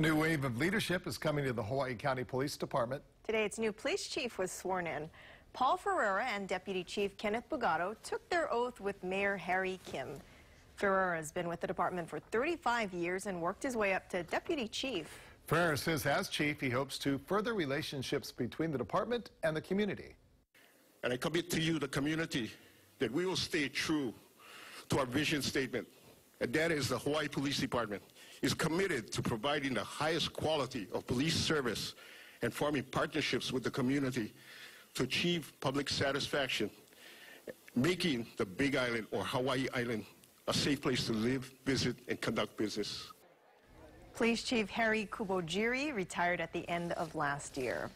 A new wave of leadership is coming to the Hawaii County Police Department. Today, its new police chief was sworn in. Paul Ferreira and Deputy Chief Kenneth Bugado took their oath with Mayor Harry Kim. Ferreira has been with the department for 35 years and worked his way up to Deputy Chief. Ferreira says as chief, he hopes to further relationships between the department and the community. And I commit to you, the community, that we will stay true to our vision statement. And that is the Hawaii Police Department is committed to providing the highest quality of police service and forming partnerships with the community to achieve public satisfaction, making the Big Island or Hawaii Island a safe place to live, visit, and conduct business. Police Chief Harry Kubojiri retired at the end of last year.